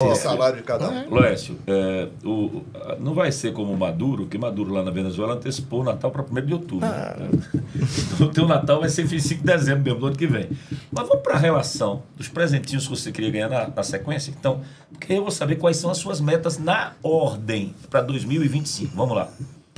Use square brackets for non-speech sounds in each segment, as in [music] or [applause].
o salário de cada um. Lécio, é, o, não vai ser como o Maduro, que Maduro lá na Venezuela antecipou o Natal para 1 de outubro. Ah. O teu Natal vai ser 25 de dezembro mesmo, do ano que vem. Mas vamos para a relação dos presentinhos que você queria ganhar na, na, sequência? Então, porque eu vou saber quais são as suas metas na ordem para 2025. Vamos lá.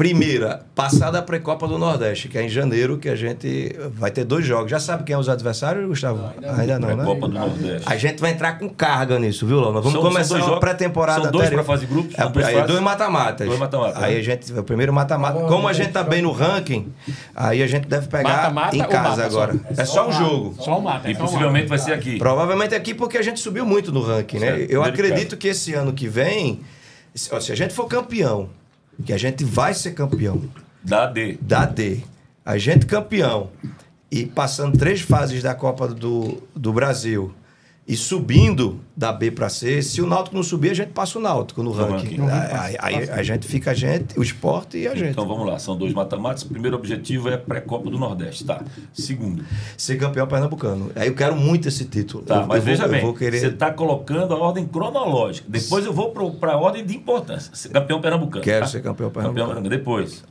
Primeira, passada a pré-copa do Nordeste, que é em janeiro, que a gente vai ter dois jogos. Já sabe quem é os adversários, Gustavo? Não, ainda, não, ainda não, né? do Nordeste. A gente vai entrar com carga nisso, viu, Lona? Vamos são, começar são uma pré-temporada. São dois para fase de grupos? É, dois, aí, dois mata-matas. Dois mata-matas. Aí a gente, o primeiro mata-mata. Como a gente tá bem no ranking, aí a gente deve pegar mata -mata em casa mata, agora. Só, é só um jogo. Só um mata. E possivelmente vai ser aqui. Provavelmente aqui porque a gente subiu muito no ranking, né? Eu acredito que esse ano que vem, se a gente for campeão, que a gente vai ser campeão da D. Da D. A gente campeão e passando três fases da Copa do, do Brasil e subindo da B para C, se o Náutico não subir, a gente passa o Náutico no, ranking. ranking. Aí, aí, a gente fica a gente, o esporte e a gente. Então vamos lá, são dois matemáticos. Primeiro objetivo é pré-copa do Nordeste, tá? Segundo. Ser campeão pernambucano. Aí eu quero muito esse título. Tá, eu, mas eu veja vou, bem, querer... você está colocando a ordem cronológica. Depois eu vou para a ordem de importância. Ser campeão pernambucano. Quero tá? ser campeão pernambucano. Campeão Depois.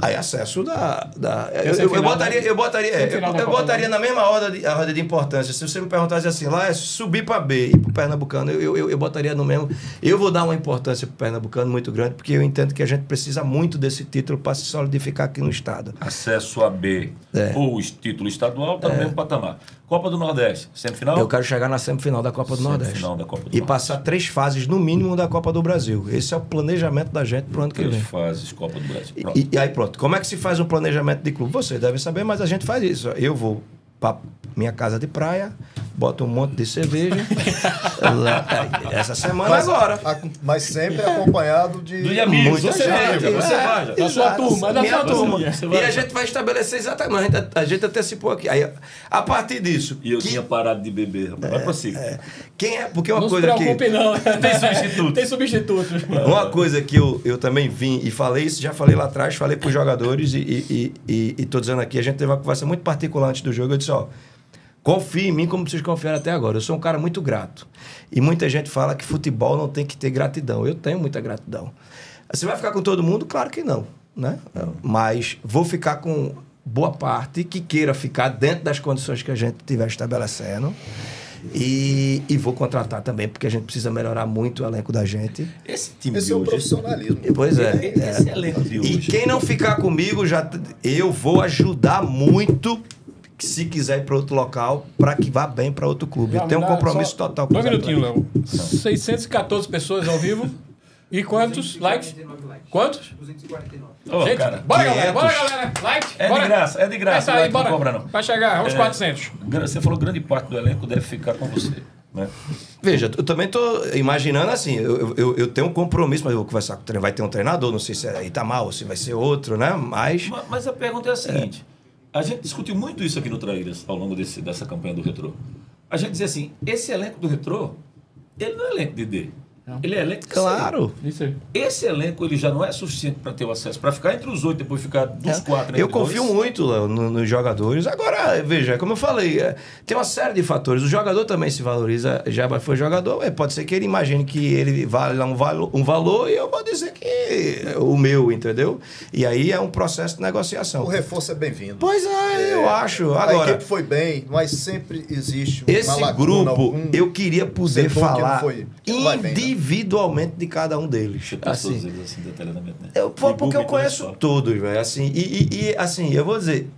Aí acesso da. da eu, eu, eu, botaria, eu botaria, eu, eu botaria na mesma ordem de, a ordem de importância. Se você me perguntasse assim, lá é subir para B e para o Pernambucano, eu, eu, eu botaria no mesmo. Eu vou dar uma importância para o Pernambucano muito grande, porque eu entendo que a gente precisa muito desse título para se solidificar aqui no Estado. Acesso a B é. ou título estadual está é. no mesmo patamar. Copa do Nordeste, semifinal? Eu quero chegar na semifinal da Copa do Nordeste. Da Copa do e Nordeste. passar três fases, no mínimo, da Copa do Brasil. Esse é o planejamento da gente para o ano que vem. Três fases, Copa do Brasil. E, e, aí pronto. Como é que se faz um planejamento de clube? Vocês devem saber, mas a gente faz isso. Eu vou para minha casa de praia, bota um monte de cerveja. [laughs] essa semana mas, agora. A, mas sempre acompanhado de. De amigos, Muita você vai, você vai. Da sua turma, da minha sua turma. E a gente vai estabelecer exatamente. A gente, a gente antecipou aqui. Aí, a partir disso. E eu que, tinha parado de beber, rapaz. Vai prossiga. É, quem é? Porque uma não coisa se preocupe, que. não. [laughs] Tem substituto. Tem substituto. Uma coisa que eu, eu também vim e falei isso, já falei lá atrás, falei para os jogadores e, e, e, e tô dizendo aqui, a gente teve uma conversa muito particular antes do jogo. Eu disse, ó. Confie em mim como vocês confiaram até agora. Eu sou um cara muito grato. E muita gente fala que futebol não tem que ter gratidão. Eu tenho muita gratidão. Você vai ficar com todo mundo? Claro que não. Né? Mas vou ficar com boa parte que queira ficar dentro das condições que a gente estiver estabelecendo. E, e, vou contratar também, porque a gente precisa melhorar muito o elenco da gente. Esse time Esse de é o profissionalismo. Pois é. Esse é. elenco de hoje. E quem não ficar comigo, já eu vou ajudar muito se quiser ir para outro local, para que vá bem para outro clube. Tem um compromisso só... total com Um minutinho, Léo. 614 pessoas ao vivo. E quantos likes? Quantos? 249. Oh, Gente, cara, bora 500. galera, bora galera. Like, é bora. de graça, é de graça. Aí, bora. Não cobra, não. Vai chegar uns é, 400. Você falou grande parte do elenco deve ficar com você. Né? Veja, eu também estou imaginando assim, eu, eu, eu, tenho um compromisso, mas eu vou conversar com o treinador, vai ter um treinador, não sei se é Itamar ou se vai ser outro, né? Mas... Mas, mas a pergunta é a seguinte, é. A gente discutiu muito isso aqui no Traíras ao longo desse, dessa campanha do Retrô. A gente dizia assim: esse elenco do Retrô, ele não é elenco de D. Ele é elenco Claro. Esse elenco ele já não é suficiente para ter o acesso, para ficar entre os oito, depois ficar dos é. quatro. Eu confio dois. muito Léo, no, nos jogadores. Agora, veja, como eu falei, é, tem uma série de fatores. O jogador também se valoriza, já foi jogador, é, pode ser que ele imagine que ele vale um, valo, um valor e eu vou dizer que é o meu, entendeu? E aí é um processo de negociação. O reforço é bem-vindo. Pois é, eu acho. Agora, a equipe foi bem, mas sempre existe uma Esse laguna, grupo, eu queria poder falar. Que não foi, que não bem, né? Individualmente de cada um deles. Assim, eles assim detalhadamente, né? Eu, porque eu conheço todos, velho. Assim, e, e, e, assim, eu vou dizer,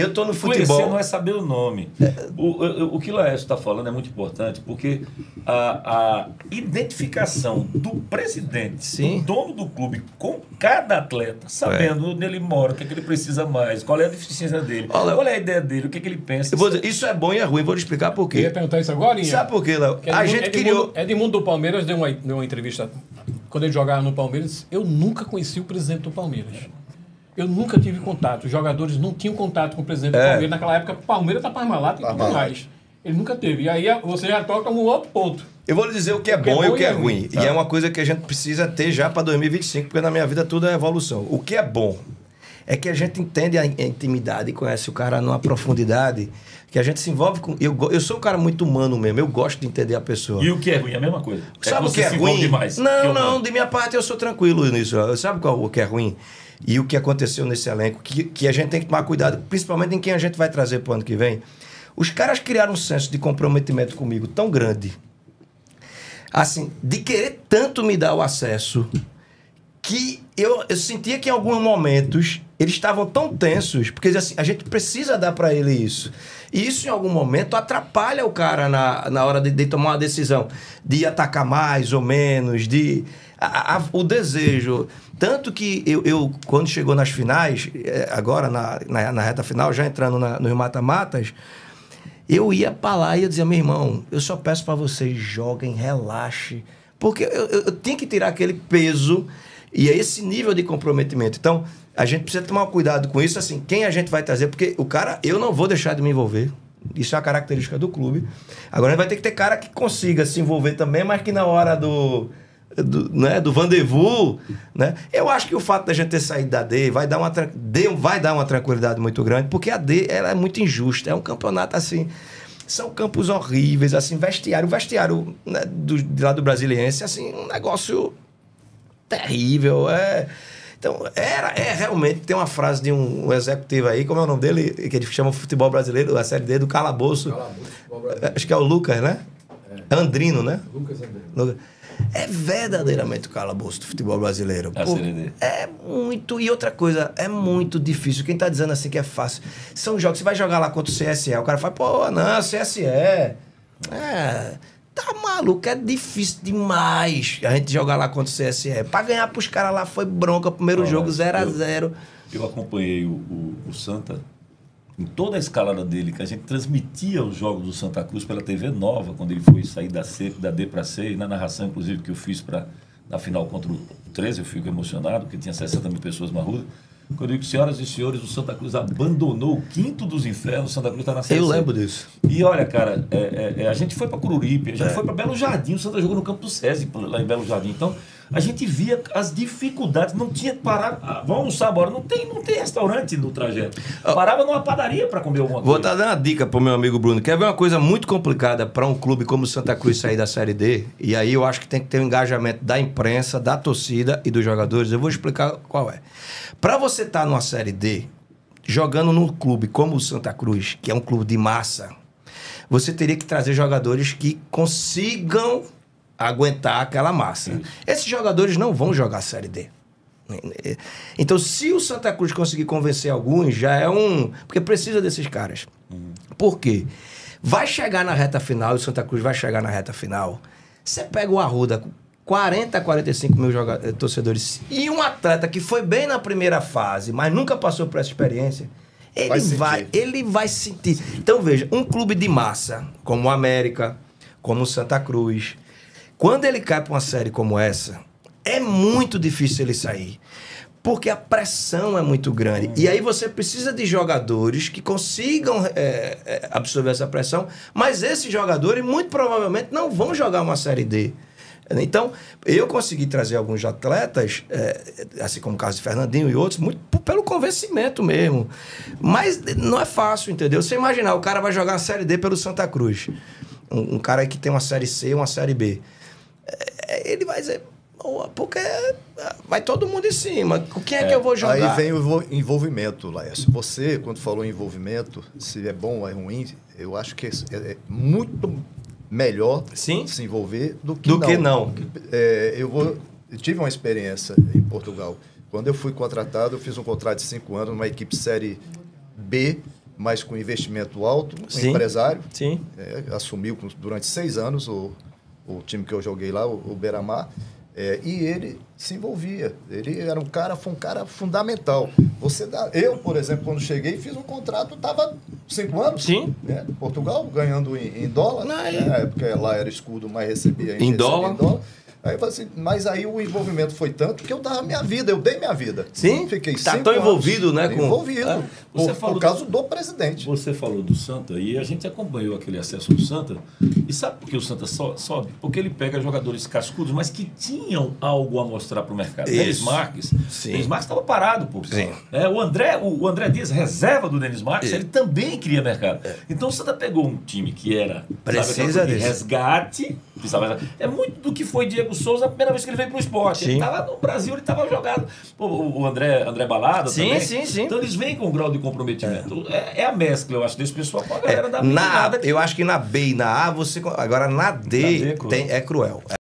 eu tô no futebol. Conhecer não é saber o nome. O, o, o que Laércio está falando é muito importante, porque a, a identificação do presidente, Sim. do dono do clube, com cada atleta, sabendo é. onde ele mora, o que, é que ele precisa mais, qual é a deficiência dele, Olha, qual é a ideia dele, o que, é que ele pensa. Dizer, isso é bom e é ruim, vou lhe explicar por quê. Eu ia perguntar isso agora, Inha? Sabe por quê, Léo? A gente Edmundo, criou. Edmundo do Palmeiras deu uma, deu uma entrevista quando ele jogava no Palmeiras. Eu nunca conheci o presidente do Palmeiras. Eu nunca tive contato. Os jogadores não tinham contato com o presidente é. do Palmeiras. Naquela época, o Palmeiras tá Parmalat e tudo mais. Ele nunca teve. E aí você já toca um outro ponto. Eu vou lhe dizer o que é, o que bom, é bom e o que é, é ruim. Tá. E é uma coisa que a gente precisa ter já para 2025, porque na minha vida tudo é evolução. O que é bom é que a gente entende a intimidade e conhece o cara numa profundidade que a gente se envolve com. Eu, eu sou um cara muito humano mesmo, eu gosto de entender a pessoa. E o que é ruim? É a mesma coisa. Sabe é o que é ruim? Demais, não, não, de minha parte eu sou tranquilo nisso. Sabe qual o que é ruim? E o que aconteceu nesse elenco, que, que a gente tem que tomar cuidado, principalmente em quem a gente vai trazer para o ano que vem. Os caras criaram um senso de comprometimento comigo tão grande, assim, de querer tanto me dar o acesso, que eu, eu sentia que em alguns momentos eles estavam tão tensos, porque assim, a gente precisa dar para ele isso. Isso, em algum momento, atrapalha o cara na, na hora de, de tomar uma decisão, de atacar mais ou menos, de. A, a, o desejo. Tanto que eu, eu, quando chegou nas finais, é, agora na, na, na reta final, já entrando na, nos mata-matas, eu ia para lá e eu dizia, meu irmão, eu só peço para vocês joguem, relaxe. Porque eu, eu, eu tenho que tirar aquele peso e é esse nível de comprometimento. Então, a gente precisa tomar cuidado com isso, assim, quem a gente vai trazer, porque o cara, eu não vou deixar de me envolver. Isso é a característica do clube. Agora vai ter que ter cara que consiga se envolver também, mas que na hora do, do, né, do rendezvous, né? Eu acho que o fato da gente ter saído da D vai dar uma, D vai dar uma tranquilidade muito grande, porque a D ela é muito injusta. É um campeonato assim. São campos horríveis, assim, vestiário. Vestiário né, do, de lá do Brasiliense, assim, um negócio terrível. É então, era, é realmente, tem uma frase de um, um, executivo aí, como é o nome dele, que ele chama futebol brasileiro, a série D do Calabouço. Calabouço Acho que é o Lucas, né? É. Andrino, né? Lucas Andrino. É verdadeiramente o calabouço do futebol brasileiro. A Pô. É muito. E outra coisa, é muito difícil. Quem tá dizendo assim que é fácil. São jogos, você vai jogar lá contra o CSE, o cara fala, pô, não, CSE. É. Tá maluco, é difícil demais a gente jogar lá contra o CSE. Pra ganhar pros caras lá foi bronca, primeiro jogo 0x0. Eu, eu, acompanhei o, o, o, Santa em toda a escalada dele, que a gente transmitia os jogos do Santa Cruz pela TV Nova, quando ele foi sair da C, da D para C, e na narração, inclusive, que eu fiz para na final contra o 13, eu fico emocionado, porque tinha 60 mil pessoas marrudas. Quando eu digo, senhoras e senhores, o Santa Cruz abandonou o quinto dos infernos, o Santa Cruz está na Eu lembro disso. E olha, cara, é, é, é a gente foi para Cururipe, a gente é. foi para Belo Jardim, o Santa jogou no campo do SESI, lá em Belo Jardim. Então, a gente via as dificuldades, não tinha que parar, ah, vamos almoçar agora, não tem, não tem restaurante no trajeto. Parava numa padaria para comer alguma coisa. Vou estar dando uma dica pro meu amigo Bruno. Quer ver uma coisa muito complicada para um clube como o Santa Cruz sair da Série D? E aí eu acho que tem que ter um engajamento da imprensa, da torcida e dos jogadores. Eu vou explicar qual é. Para você estar tá numa Série D, jogando num clube como o Santa Cruz, que é um clube de massa, você teria que trazer jogadores que consigam aguentar aquela massa. Esses jogadores não vão jogar a Série D. Então, se o Santa Cruz conseguir convencer alguns, já é um. Porque precisa desses caras. Uhum. Por quê? Vai chegar na reta final, e o Santa Cruz vai chegar na reta final. Você pega o Arruda 40 45 mil jogadores, eh, torcedores. E um atleta que foi bem na primeira fase, mas nunca passou por essa experiência, ele vai, vai ele vai sentir. Então veja, um clube de massa, como o América, como o Santa Cruz, quando ele cai para uma série como essa, é muito difícil ele sair. Porque a pressão é muito grande. E aí você precisa de jogadores que consigam é, é, absorver essa pressão, mas esses jogadores muito provavelmente não vão jogar uma série D. Então, eu consegui trazer alguns atletas, é, assim como o caso de Fernandinho e outros, muito pelo convencimento mesmo. Mas não é fácil, entendeu? Você imaginar, o cara vai jogar a Série D pelo Santa Cruz. Um, um cara que tem uma Série C e uma Série B. É, ele vai dizer, porque vai todo mundo em cima. Com quem é, é, que eu vou jogar? Aí vem o envolvimento, Laércio. Você, quando falou em envolvimento, se é bom ou é ruim, eu acho que é, é muito melhor Sim? se envolver do que do não. Que não. É, eu, vou, eu tive uma experiência em Portugal. Quando eu fui contratado, eu fiz um contrato de cinco anos numa equipe série B, mas com investimento alto, um Sim. empresário. Sim. É, assumiu durante seis anos o, o time que eu joguei lá, o, o Beira-Mar. É, e ele se envolvia. Ele era um cara, foi um cara fundamental. Você dá, eu, por exemplo, quando cheguei, fiz um contrato, estava cinco anos. Sim. Né? Portugal ganhando em, em dólar. Não, é. Na época lá era escudo, mas recebia em, dólar. em dólar. Aí eu falei assim, mas aí o envolvimento foi tanto que eu dava minha vida, eu dei minha vida. Sim? Fiquei Tá tão anos envolvido, né, com- Envolvido. É. Você Por, falou por causa do presidente. Você falou do Santa e a gente acompanhou aquele acesso do Santa. E sabe por que o Santa so- sobe? Porque ele pega jogadores cascudos, mas que tinham algo a mostrar para o mercado. Isso. Denis Marques. Sim. Denis Marques estava parado, pô. Sim. É, o, André, o, o André Dias, reserva do Denis Marques, É. ele também cria mercado. Então o Santa pegou um time que era Precisa sabe, de resgate. É muito do que foi Diego Souza a primeira vez que ele veio para o esporte. Ele Sim. estava no Brasil, ele estava jogado. O André, André Balada Sim, também. sim, sim. Então eles vêm com um grau de comprometimento. É, é a mescla, eu acho, desse pessoal com a galera da Na, meninada que eu acho que na B e na A, você. Agora na D, Na D é cruel. tem- é cruel.